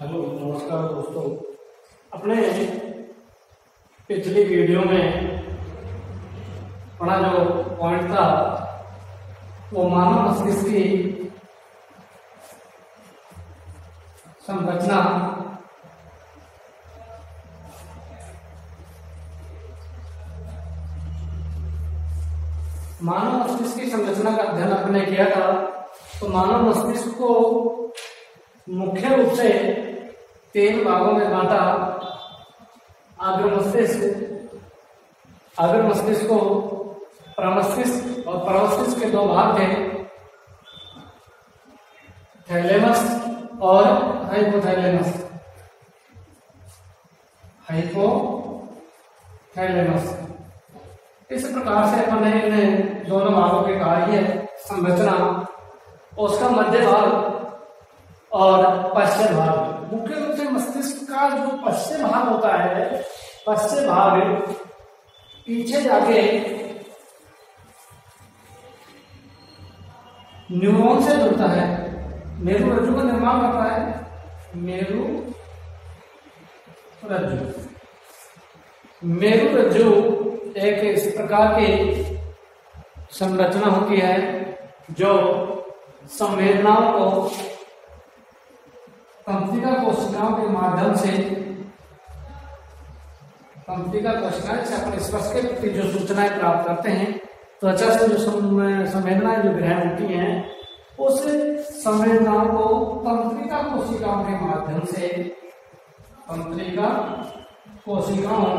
Hello, नमस्कार दोस्तों। अपने पिछली वीडियो में अपना जो पॉइंट था, वो मानव मस्तिष्क की संरचना। मानव मस्तिष्क की संरचना का अध्ययन आपने किया था। तो मानव मस्तिष्क को मुख्य रूप से तीन भागों में बांटा। आग्र मस्तिष्क आग्र मस्तिष्क को प्रमस्तिष्क और प्रमस्तिष्क के दो भाग थे। थैलेमस और हाइपोथैलेमस। हाइपोथैलेमस। इस प्रकार से अपन ने इन दोनों भागों के कार्य संरचना उसका मध्य भाग और पश्चिम भाग। मुख्य रूप से मस्तिष्क का जो पश्चिम भाग होता है, पश्चिम भाग पीछे जाके न्यूरॉन से जुड़ता है। मेरु रज्जु का निर्माण करता है। मेरु रज्जु। मेरु रज्जु एक इस प्रकार की संरचना होती है जो संवेदनाओं को तंत्रिका कोशिकाओं के माध्यम से तंत्रिका कोशिकाएँ से अपन स्पर्श के जो सूचनाएँ प्राप्त करते हैं, त्वचा से जो संवेदनाएँ जो ग्रहण होती हैं, उस संवेदनाओं को तंत्रिका कोशिकाओं के माध्यम से तंत्रिका कोशिकाओं,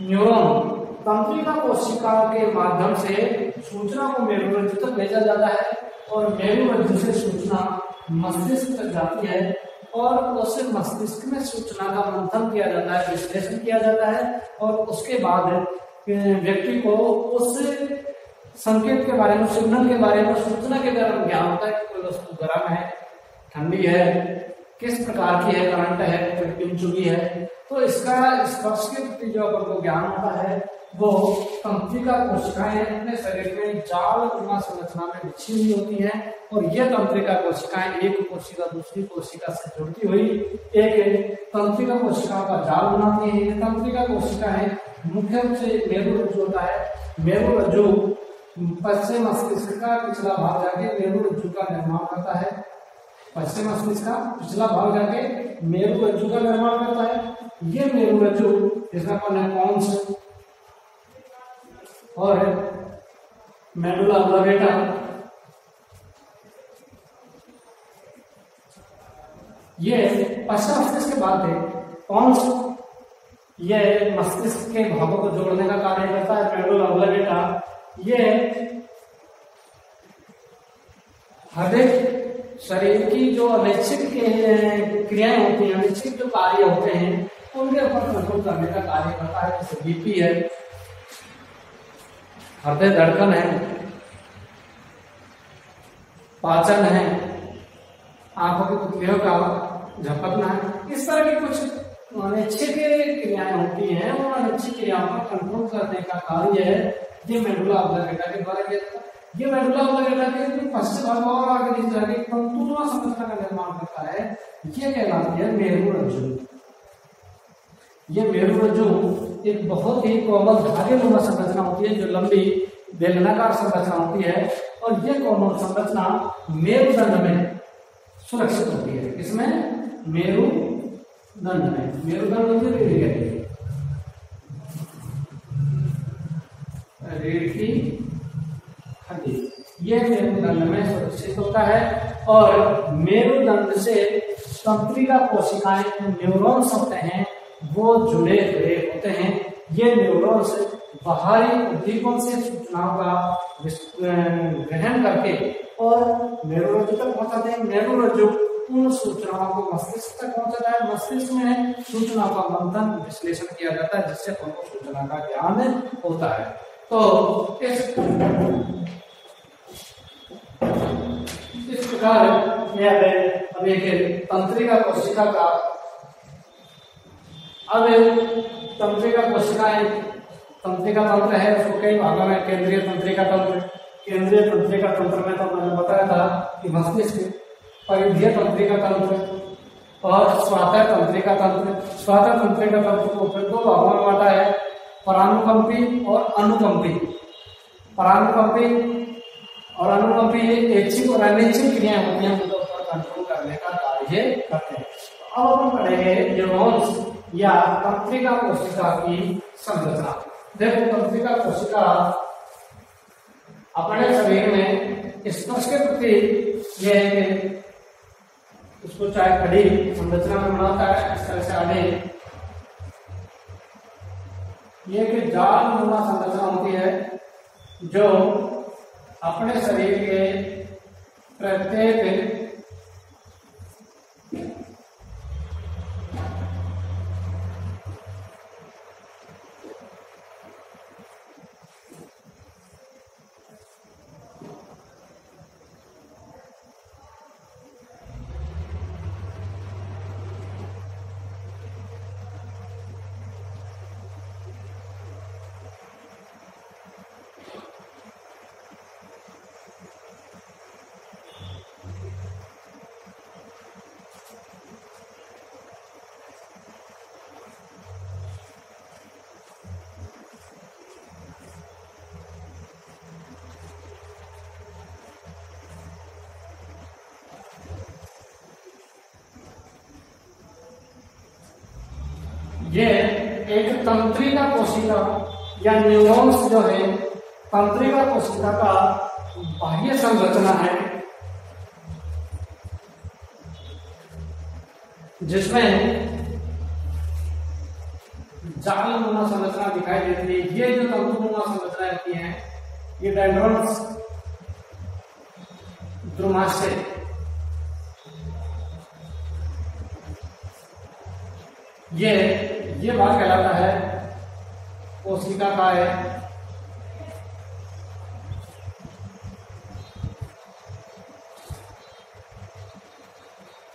न्यूरॉन तंत्रिका कोशिका के माध्यम से सूचना को मेरुरज्जु तक भेजा जाता है और मेरुरज्जु से सूचना मस्तिष्क तक जाती है और उस मस्तिष्क में सूचना का मंथन किया जाता है, विश्लेषण किया जाता है और उसके बाद व्यक्ति को उस संकेत के बारे में, सिग्नल के बारे में, सूचना के में ज्ञान होता है कि कोई वस्तु गर्म है, ठंडी है किस प्रकार की है करंट है पिन चुकी है। तो इसका स्पर्श के प्रति जो अपन को ज्ञान होता है, वो तंत्रिका कोशिकाएँ अपने शरीर में जाल गुना संरचना में बिछी हुई होती है, और ये तंत्रिका कोशिकाएँ, एक कोशिका दूसरी कोशिका से जुड़ती हुई, एक तंत्रिका कोशिकाओं का जाल बनाती है। ये तंत्रिका कोशिकाएँ मुख्य रूप से मेरु रज्जु होता है। मेरु रज्जु पश्चिम मस्तिष्क का पिछला भाग जाके मेरु रज्जु का निर्माण करता है। पश्चिम का पिछला भाग जाके मेरु रज्जु का निर्माण करता है। ये मेरु रज्जु इसका कौन है? कौन और मेडुला ऑब्लांगेटा ये पश्चिम मस्तिष्क के बाद है। कौन ये मस्तिष्क के भागों को जोड़ने का कार्य करता है मेडुला ऑब्लांगेटा ये हृदय शरीर की जो अनैच्छिक क्रियाएँ होती हैं अनैच्छिक जो कार्य होते हैं, उनके ऊपर कंट्रोल करने का कार्य करता है, जैसे बीपी है, हृदय धड़कन है, पाचन है, आँखों की पुतलियों का झपकना है, इस तरह की कुछ अनिच्छिक क्रियाएँ होती हैं उन अनिच्छिक क्रियाओं पर कंट्रोल करने का कार्य है, ये मेडुला के द्वारा किया जाता है ये मेडुला ऑब्लांगेटा के पश्चिम भाग और आगे नीचे जाके तंतुआ संरचना का निर्माण करता है। ये कहलाती है मेरु रज्जु ये मेरु रज्जु एक बहुत ही कोमल धागे नुमा संरचना होती है, जो लंबी बेलनाकार संरचना होती है, और ये कोमल संरचना मेरुदंड में सुरक्षित होती है। इसमें मेरुदंड में। मेरुदंड रीढ़ की हड्डी ये मेरुदंड में सुरक्षित होता है और मेरुदंड से तंत्रिका कोशिकाएँ न्यूरॉन्स होते हैं, वो जुड़े हुए होते हैं। ये न्यूरॉन्स बाहरी उद्दीपन से सूचनाओं का ग्रहण करके और मेरुरज्जु तक पहुंचाते हैं। मेरुरज्जु उन सूचनाओं को मस्तिष्क तक पहुंचाता है। मस्तिष्क में सूचना का मंथन विश्लेषण किया जाता है, जिससे उनको सूचना का ज्ञान होता है। तो इस इस प्रकार यह अब एक तंत्रिका कोशिका का। अब तंत्रिका कोशिका तंत्रिका तंत्र है, उसको कई भागों में केंद्रीय तंत्रिका तंत्र, केंद्रीय तंत्रिका तंत्र में तो मैंने बताया था कि मस्तिष्क परिधीय तंत्रिका तंत्र और स्वातः तंत्रिका तंत्र। स्वातः तंत्रिका तंत्र को फिर दो भागों में बांटा है, परानुकंपी और अनुकंपी। परानुकंपी और अनुकंपी ऐच्छिक और अनैच्छिक क्रियाएँ होती हैं उनके ऊपर कंट्रोल करने का कार्य करते हैं। अब अपन पढ़ेंगे न्यूरॉन्स या तंत्रिका कोशिका की संरचना। देखो, तंत्रिका कोशिका अपने शरीर में स्पर्श के प्रति यह है कि उसको चाहे खड़ी संरचना में बनाता है, इस तरह से आगे। ये जाल नुमा संरचना होती है, जो अपने शरीर के प्रत्येक ये एक तंत्रिका कोशिका या न्यूरॉन्स जो है, तंत्रिका कोशिका का बाह्य संरचना है। जिसमें जाल नुमा संरचना दिखाई देती है। ये जो तंतुनुमा संरचना होती है, ये डेंड्रॉन्स द्रुमाशय ये भाग कहलाता है कोशिका का है।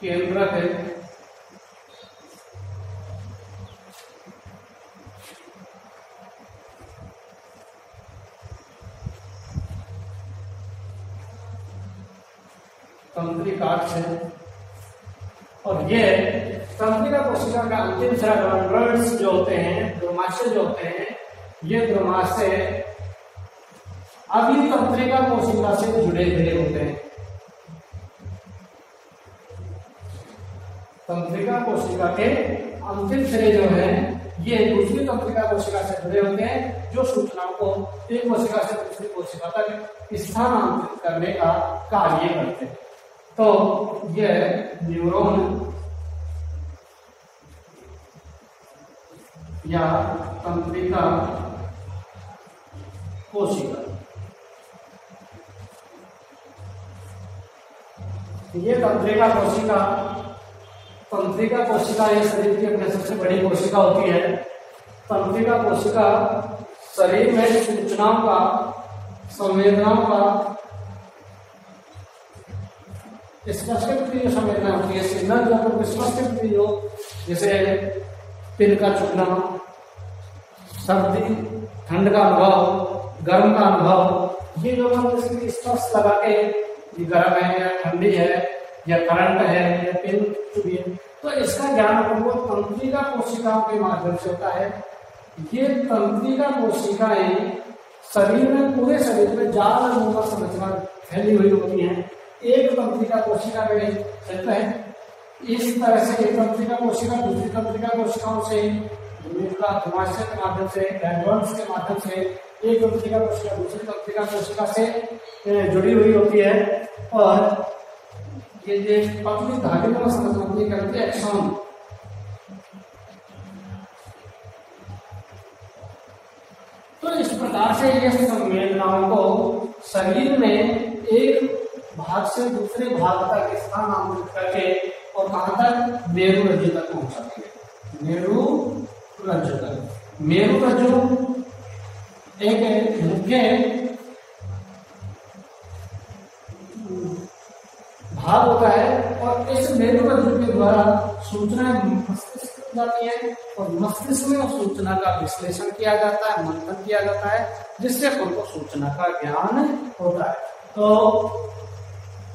केंद्रक है तंत्रिकाक्ष है। और ये तंत्रिका कोशिका का अंतिम चरण जो होते हैं द्रोमाशय जो होते हैं ये द्रोमाशय अभी तंत्रिका कोशिका से जुड़े हुए होते हैं। तंत्रिका कोशिका के अंतिम सिरे जो है, ये दूसरी तंत्रिका कोशिका से जुड़े होते हैं, जो सूचनाओं को एक कोशिका से दूसरी कोशिका तक स्थानांतरित करने का कार्य करते हैं। तो यह न्यूरॉन या तंत्रिका कोशिका। ये तंत्रिका कोशिका। तंत्रिका कोशिका ये शरीर की अपने सबसे बड़ी कोशिका होती है। तंत्रिका कोशिका शरीर में सूचनाओं का, संवेदनाओं का, स्पष्ट जो संवेदना होती है। सिग्नल जो स्पर्श के प्रति जो जैसे पिन का चुभना सर्दी, ठंड का अनुभव गर्म का अनुभव। ये जो हम इसमें स्पर्श लगा के ये गर्म है या ठंडी है, या करंट है, या पिन चुभी है तो इसका ज्ञान हमको तंत्रिका कोशिकाओं के माध्यम से होता है। ये तंत्रिका कोशिकाएँ शरीर में, पूरे शरीर में जाल संरचना फैली हुई होती है। एक तंत्रिका कोशिका में चलता है। इस तरह से एक तंत्रिका कोशिका, दूसरी तंत्रिका कोशिकाओं से के माध्यम से एडवांस के माध्यम से एक तंत्रिका कोशिका दूसरी तंत्रिका कोशिका से जुड़ी हुई होती है। और ये जो पतली धागे में संरचना करते हैं एक्सॉन तो इस प्रकार से ये संवेदनाओं को शरीर में एक भाग से दूसरे भाग तक स्थानांतरित करके और कहाँ तक? मेरु रज्जु तक पहुंचाती है। मेरु रज्जु तक। मेरु रज्जु एक मुख्य भाग होता है और इस मेरु के द्वारा सूचना जाती है और मस्तिष्क में सूचना का विश्लेषण किया जाता है, मंथन किया जाता है, जिससे अपन को सूचना का ज्ञान होता है। तो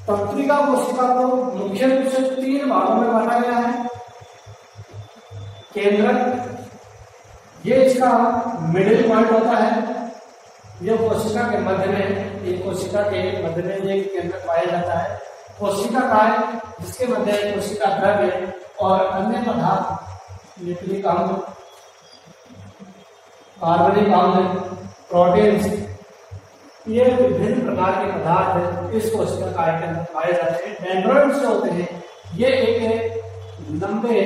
तंत्रिका कोशिका को मुख्य रूप से तीन भागों में बांटा गया है। केंद्र ये इसका मिडिल पॉइंट होता है। ये कोशिका के मध्य में, ये कोशिका के मध्य में ये केंद्र पाया जाता है। कोशिका का है, जिसके मध्य कोशिका द्रव्य और अन्य पदार्थ न्यूक्लिक अम्ल कार्बनिक अम्ल प्रोटीन्स ये विभिन्न प्रकार के पदार्थ इस कोशिका काय के अंदर पाए जाते हैं। डेंड्रोइड्स जो होते हैं, ये एक लंबे,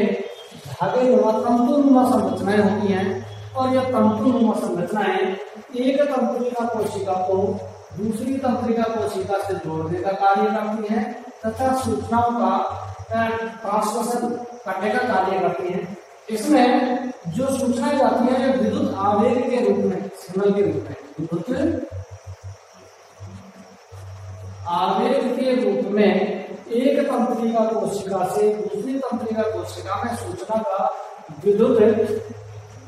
धागे नुमा तंतु नुमा संरचनाएँ होती हैं। और यह तंतु नुमा संरचनाएँ एक तंत्रिका कोशिका को दूसरी तंत्रिका कोशिका से जोड़ने का कार्य करती है, तथा सूचनाओं का ट्रांसमिशन करने का कार्य करती है। इसमें जो सूचनाएँ जाती है विद्युत आवेग के रूप में, सिग्नल के रूप में, विद्युत आवेग के रूप में एक तंत्रिका कोशिका से दूसरी तंत्रिका कोशिका में सूचना का विद्युत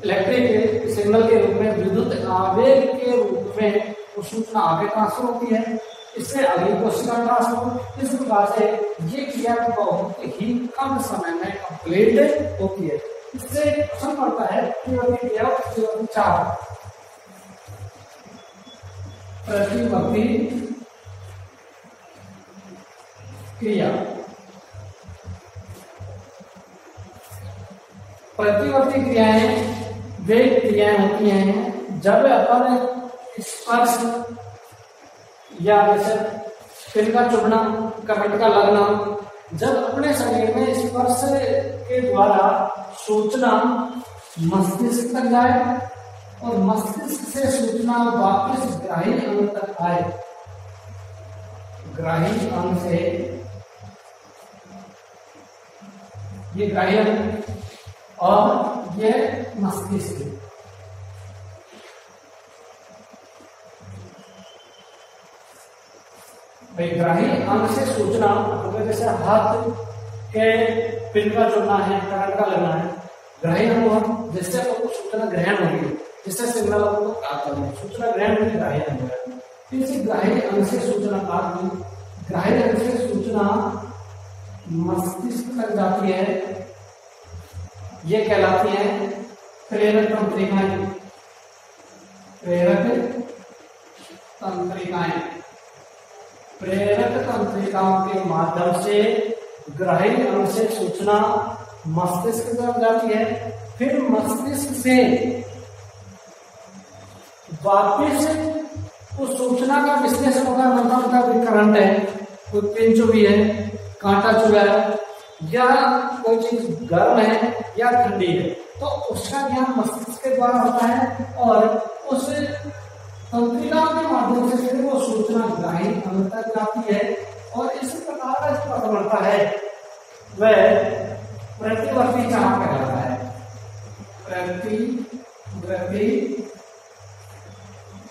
इलेक्ट्रिक सिग्नल के रूप में, विद्युत आवेग के रूप में सूचना आगे ट्रांसफ़र होती है। इससे अगली कोशिका ट्रांसफ़र इस प्रकार से ये क्रिया बहुत ही कम समय में कंप्लीट होती है। इससे प्रश्न पड़ता है चार प्रतिवर्ती क्रिया, प्रतिवर्ती क्रियाएँ वे क्रियाएँ होती हैं, जब अपन स्पर्श या जैसे पिन का चुभना करंट का लगना, जब अपने शरीर में स्पर्श के द्वारा सूचना मस्तिष्क तक जाए और मस्तिष्क से सूचना वापस ग्राही अंग तक आए। ग्राही अंग से ये ग्राही अंग और यह मस्तिष्क। ग्राही अंग से सूचना, अगर जैसे हाथ के पिन का चुनना है करंट का लगना है ग्राही हुआ जिससे आपको सूचना ग्रहण होगी, जिससे सिग्नल आपको प्राप्त होगी। सूचना ग्रहण होगी ग्राही अंग इसी ग्राही अंग से सूचना प्राप्त हुई। ग्राही अंग से सूचना मस्तिष्क तक जाती है। ये कहलाती है प्रेरक तंत्रिकाएँ। प्रेरक तंत्रिकाएँ। प्रेरक तंत्रिकाओं के माध्यम से ग्रहण अंग से सूचना मस्तिष्क तक जाती है। फिर मस्तिष्क से वापिस उस सूचना का विश्लेषण होगा। मतलब का करंट है। कोई पिंच भी है, कांटा चुरा है या कोई चीज़ गर्म है या ठंडी है तो उसका ज्ञान मस्तिष्क के द्वारा होता है और उस तंत्रिका के माध्यम से फिर वो सूचना ग्राही अंग तक जाती है और इस प्रकार का जो पता है। वह प्रतिवर्ती चाप कहलाता है। प्रतिवर्ती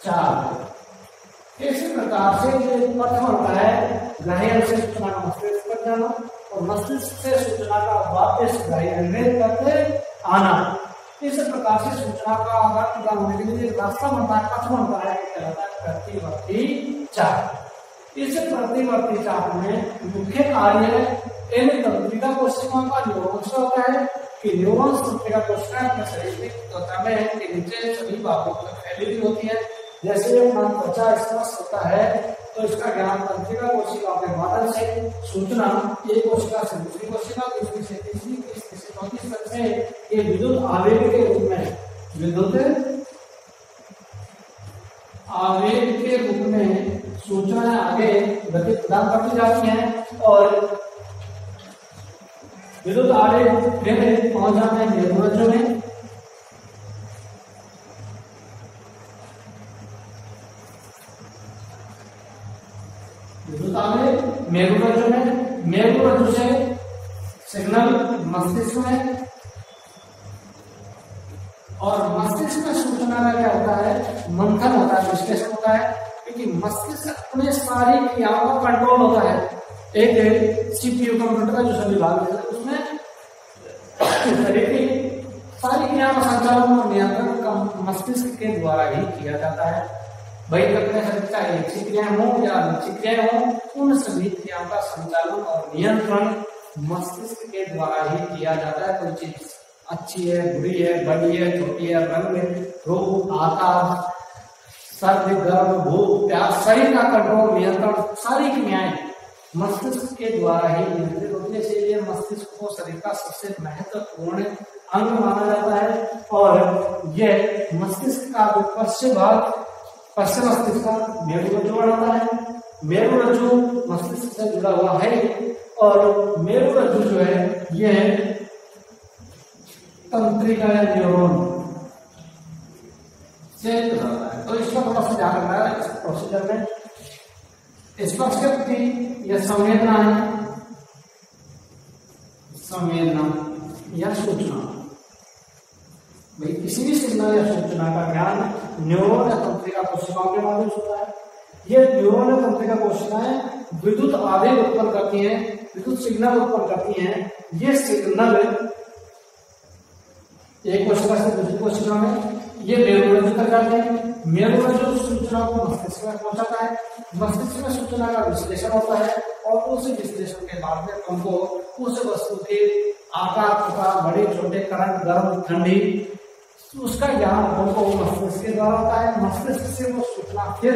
चाप। इस प्रकार से जो पथ होता है ग्राही अंग से सूचना मस्तिष्क पर जाना। और मस्तिष्क से सूचना का वापस करके आना। इस प्रकार से सूचना का आदान प्रदान होने के लिए रास्ता है, पथ कहलाता है प्रतिवर्ती चाप इस प्रतिवर्ती चाप में मुख्य कार्य इन तंत्रिका का न्यूरोन्स होता है, कि तंत्रिका अपने शरीर में में नीचे सभी भागों में फैली हुई होती है। जैसे अपना त्वचा स्पष्ट होता है तो इसका ज्ञान तंत्रिका कोशिका के माध्यम से सूचना एक कोशिका से दूसरी कोशिका, दूसरी से तीसरी तीसरी से चौथी तक से ये विद्युत आवेग के रूप में, विद्युत आवेग के रूप में सूचना आगे गति प्रदान करती जाती है और विद्युत आवेग पहुँच जाते हैं निर्मोजों में। विद्युता में मेरुरज्जु में मेरुरज्जु से सिग्नल मस्तिष्क में और मस्तिष्क में सूचना का क्या होता है? मंथन होता है, विश्लेषण होता है, क्योंकि मस्तिष्क अपने सारी क्रियाओं का कंट्रोल होता है। एक सीपीयू कंप्यूटर का जो सभी भाग है, उसमें सारी क्रियाओं का संचालन और नियंत्रण मस्तिष्क के द्वारा ही किया जाता है। भाई अपने शरीर चाहे अच्छी क्रियाएँ हो या अनुच्छी क्रियाएँ हो, उन सभी क्रियाओं का संचालन और नियंत्रण मस्तिष्क के द्वारा ही किया जाता है। कोई चीज़ अच्छी है, बुरी है, बड़ी है, छोटी है, रंग रूप, आकार सर्द गर्म भूख प्यास, शरीर का कंट्रोल, नियंत्रण, सारी क्रियाएँ मस्तिष्क के द्वारा ही नियंत्रित होती है। इसलिए मस्तिष्क को शरीर का सबसे महत्वपूर्ण अंग माना जाता है। और यह मस्तिष्क का जो पश्चिम भाग पश्चिम मस्तिष्क का मेरुरज्जु बनाता है। मेरुरज्जु मस्तिष्क से जुड़ा हुआ है और मेरुरज्जु जो है यह तंत्रिका या न्यूरोन। से तो इसका थोड़ा सा ध्यान रखना है, इस प्रोसीजर में। स्पर्श शक्ति या संवेदना है। संवेदना या सूचना। भाई किसी भी सिग्नल या सूचना का ज्ञान न्यूरोन या तंत्रिका कोशिकाओं के माध्यम से होता है ये न्यूरोन या तंत्रिका कोशिकाएँ विद्युत आवेग उत्पन्न करती हैं विद्युत सिग्नल उत्पन्न करती हैं ये सिग्नल एक कोशिका से दूसरी कोशिका में ये मेरुरज्जु तक जाते हैं मेरुरज्जु सूचना को मस्तिष्क में पहुंचाता है मस्तिष्क में सूचना का विश्लेषण होता है और उस विश्लेषण के बाद में हमको उस वस्तु के आकार प्रकार बड़े छोटे करंट गर्म ठंडी उसका ज्ञान हमको मस्तिष्क के द्वारा होता है, मस्तिष्क से वो सूचना फिर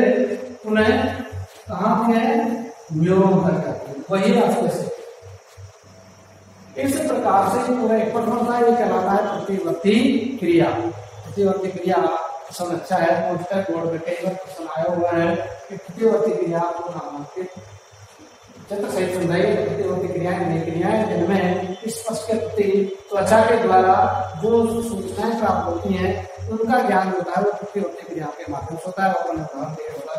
उन्हें कहा पे न्यूरोन तक जाती है। वही रास्ते से इस प्रकार से पूरा एक बनता है, ये कहलाता है प्रतिवर्ती क्रिया। प्रतिवर्ती क्रिया, सब अच्छा है पोस्टर बोर्ड में कई बार क्वेश्चन आया हुआ है कि प्रतिवर्ती क्रिया को नामांकित त्वचा के द्वारा जो सूचनाएँ प्राप्त होती हैं, उनका ज्ञान होता है, वो क्रिया के माध्यम से होता है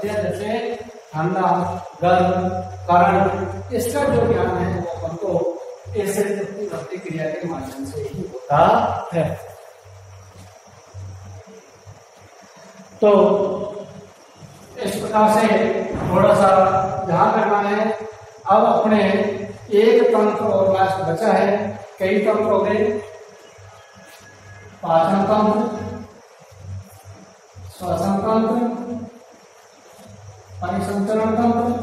दिया जैसे ठंडा, गर्म करंट इसका जो ज्ञान है, वो अपन को ऐसे प्रतिक्रिया के माध्यम से ही होता है। तो इस प्रकार से थोड़ा सा ध्यान रखना है। अब अपने एक तंत्र और लास्ट बचा है, कई तंत्र हो गए। पाचन तंत्र श्वसन तंत्र परिसंचरण तंत्र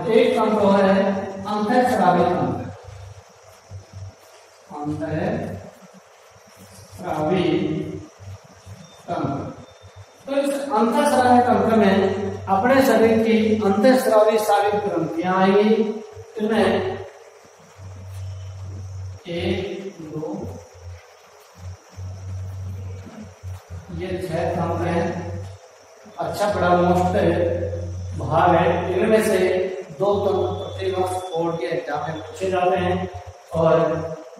और एक तंत्र है अंतर श्रावी तंत्र अंतर श्रावी तंत्र तो इस अंतर श्रावी तंत्र में अपने शरीर की अंतर श्रावी सारी ग्रंथियाँ आएँगी। इनमें एक, दो, ये छह तंत्र हैं। अच्छा बड़ा मोस्ट भाग है। इनमें से दो तंत्र प्रतिवर्ष बोर्ड के एग्ज़ाम में पूछे जाते हैं और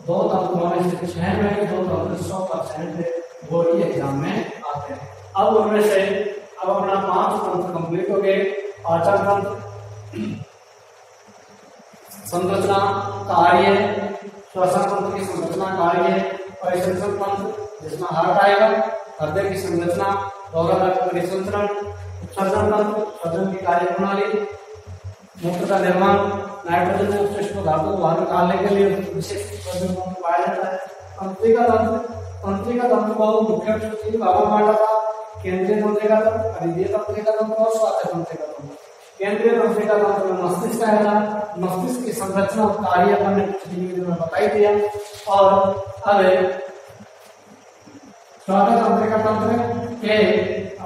दो तंत्रों में से छह में दो तंत्र सौ परसेंट बोर्ड के एग्ज़ाम में आते हैं। अब उनमें से अब अपना पाँच तंत्र कंप्लीट हो गए। आचार तंत्र संरचना कार्य श्वसन तंत्र की संरचना कार्य परिसंचरण तंत्र जिसमें हार्ट आएगा हृदय की संरचना दौरा परिसंचरण उत्सर्जन तंत्र उत्सर्जन की कार्य मूत्र का निर्माण नाइट्रोजन से उत्कृष्ट धातु को बाहर निकालने के लिए तंत्रिका तंत्र मुख्य भागों था। केंद्रीय तंत्रिका तंत्र तंत्रिका तंत्र और स्वास्थ्य तंत्रिका तंत्र। केंद्रीय तंत्रिका तंत्र में मस्तिष्क मस्तिष्क की संरचना और कार्य अपन बताई दिया और अब स्वास्थ्य तंत्रिका तंत्र के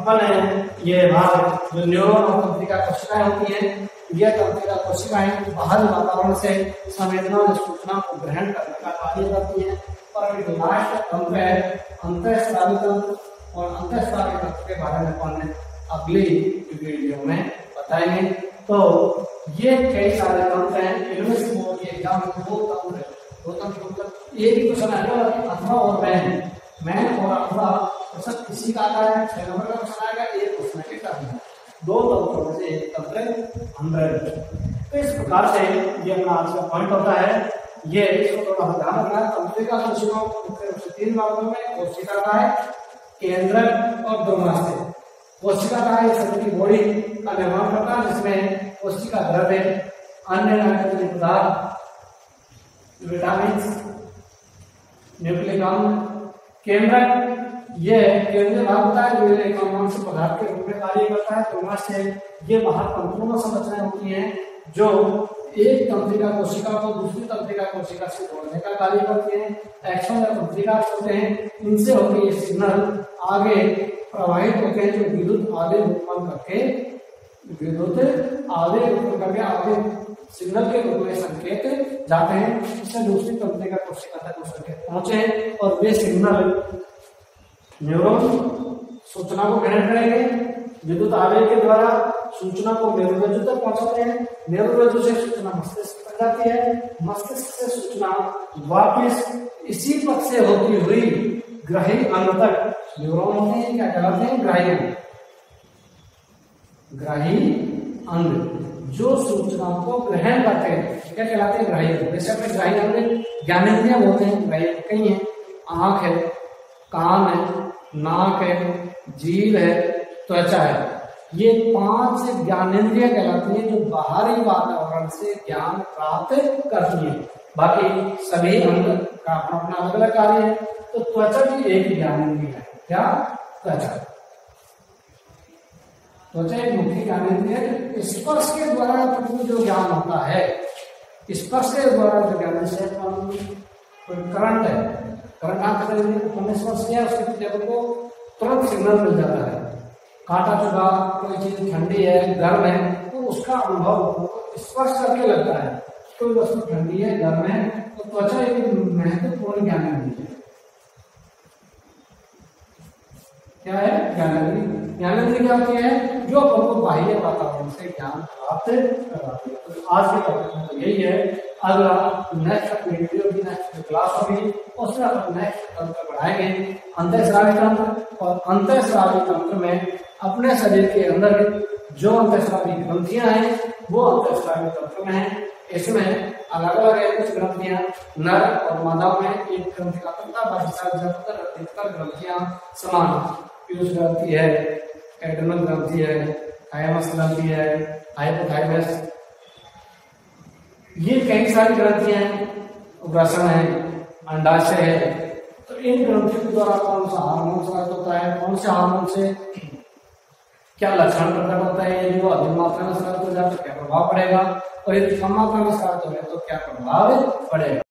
अपन ये भाग जो न्यूरोन तंत्रिका कोशिकाएँ होती हैं यह तंत्रिका कोशिकाएँ बाहर वातावरण से संवेदना और सूचना को ग्रहण करने का कार्य करती हैं। और एक लास्ट तंत्र है अंतःस्रावी तंत्र और अंतःस्रावी तंत्र के बारे में अपन अगली वीडियो में बताएँगे। तो ये कई सारे तंत्र हैं, इनमें से वो एग्ज़ाम दो तंत्र दो तंत्र ये भी क्वेश्चन आएगा अथवा और मैन मैन और अथवा क्वेश्चन किसी का आता है, छह नंबर का क्वेश्चन आएगा, एक क्वेश्चन के है दो तंत्रों में से एक तंत्र हंड्रेड। तो इस प्रकार से ये अपना आज का पॉइंट होता है। ये इसको थोड़ा ध्यान रखना है तंत्रिका कोशिकाओं मुख्य से तीन भागों में कोशिका का है, केंद्र और द्रोणास्त्र। कोशिका का है शरीर की बॉडी का निर्माण करता है, जिसमें कोशिका द्रव्य, अन्य पदार्थ विटामिन न्यूक्लिक अम्ल केंद्र, ये केंद्रीय भाग होता है जो अमांश पदार्थ के रूप में कार्य करता है द्रोणास्त्र ये बाहर तंतुओं संरचनाएँ होती हैं, जो एक तंत्रिका कोशिका को दूसरी तंत्रिका कोशिका से जोड़ने का कार्य करते हैं, एक्शन या तंत्रिका होते हैं, इनसे होकर ये सिग्नल आगे प्रवाहित होते हैं, जो विद्युत आवेग उत्पन्न करके, विद्युत आवेग उत्पन्न करके आगे सिग्नल के रूप में संकेत जाते हैं इससे दूसरी तंत्रिका कोशिका तक संकेत पहुँचे हैं और वे सिग्नल न्यूरॉन सूचना को ग्रहण करेंगे। विद्युत आवेग के द्वारा सूचना को मेरुरज्जु तक पहुंचाते हैं। मेरुरज्जु से सूचना मस्तिष्क तक जाती है। मस्तिष्क से सूचना वापस इसी पथ से होती हुई ग्रही अंग तक न्यूरॉन होते हैं, क्या कहलाते हैं? ग्राही अंग। ग्राही अंग। जो सूचना को ग्रहण करते हैं, क्या कहलाते हैं? ग्राही अंग जैसे अपने ग्राही अंग ज्ञानेन्द्रिया बोलते हैं ग्राही अंग कई है? आँख है, कान है, नाक है, जीव है, त्वचा है। ये पाँच ज्ञानेन्द्रिया कहलाती है जो बाहरी वातावरण से ज्ञान प्राप्त करती है। बाकी सभी अंग का अपना अपना अलग अलग कार्य है। तो त्वचा भी एक ज्ञानेन्द्रिय है, क्या? त्वचा। मुख्य ज्ञानेन्द्रिय है स्पर्श के द्वारा पृथ्वी जो ज्ञान होता है, स्पर्श के द्वारा जो ज्ञान जैसे करंट है करंट हमने स्पर्श किया उसके को तुरंत सिग्नल मिल जाता है। कांटा चुका कोई चीज़ ठंडी है, गर्म है तो उसका अनुभव स्पर्श करके लगता है। कोई वस्तु ठंडी है, गर्म है तो त्वचा एक महत्वपूर्ण ज्ञानेन्द्रिय है। क्या है? ज्ञानेन्द्रिय ज्ञानेन्द्रिय क्या होती है? जो अपन को बाह्य वातावरण से ज्ञान प्राप्त कराती है। तो आज के टॉपिक तो यही है, अगला नेक्स्ट वीडियो की नेक्स्ट क्लास होगी उसमें अपन नेक्स्ट तंत्र बढ़ाएँगे, अंतःस्रावी तंत्र। और अंतःस्रावी तंत्र में अपने शरीर के अंदर जो अंतस्रावी ग्रंथियाँ हैं, वो अंतस्रावी तंत्र में है। इसमें अलग अलग है कुछ ग्रंथियाँ। नर और मादा में एक ग्रंथि का तंत्र बाकी सारे ग्रंथियाँ समान। पीयूष ग्रंथि है। एडनल ग्रंथि है, थायमस ग्रंथि है हाइपोथाइमस ये कई सारी ग्रंथियाँ हैं वृषण है, अंडाशय है। तो इन ग्रंथियों के द्वारा कौन सा हार्मोन स्रावित होता है, कौन से हार्मोन से क्या लक्षण प्रकट होता है यदि वो अधिक मात्रा में स्रावित हो जाए तो क्या प्रभाव पड़ेगा? और यदि कम मात्रा में स्रावित हो जाए तो क्या प्रभाव पड़ेगा?